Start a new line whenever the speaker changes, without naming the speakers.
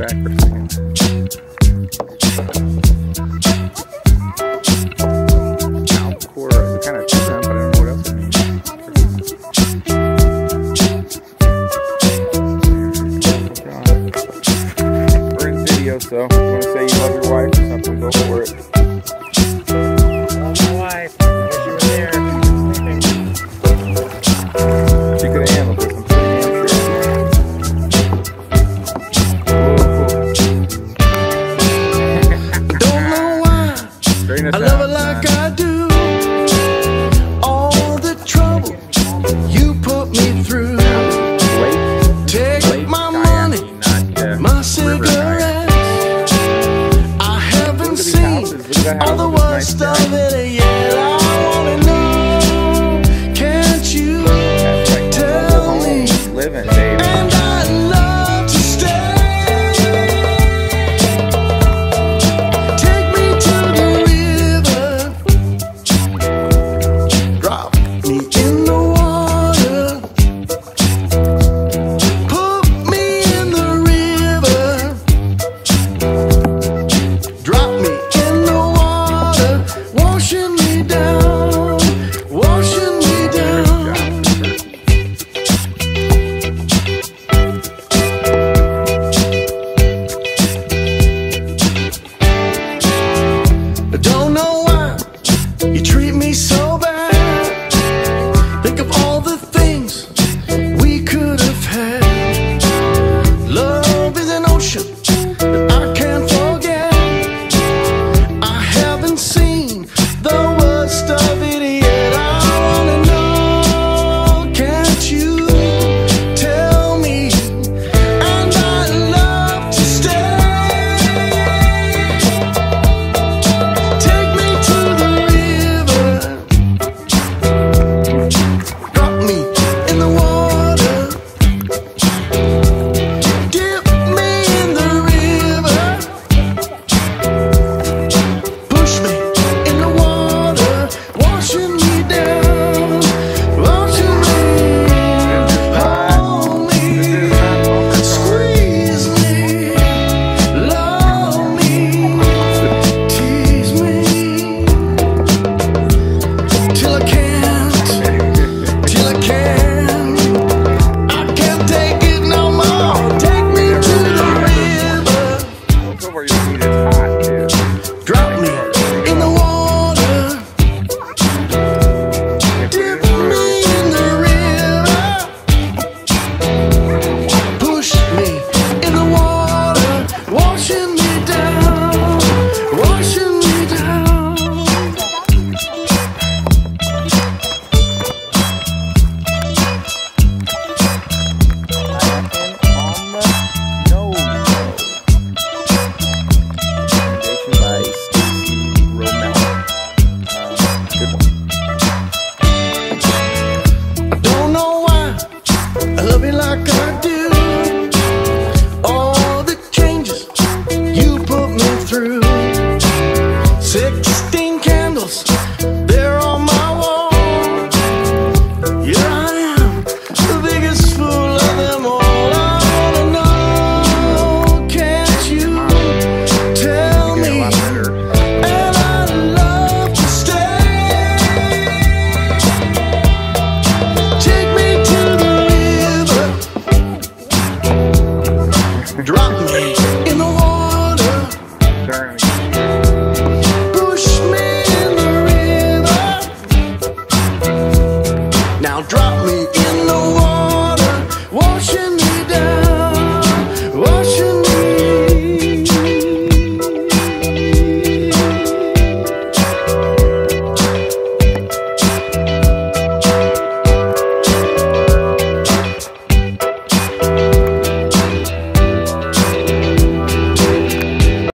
back for a second.
All the worst of it through.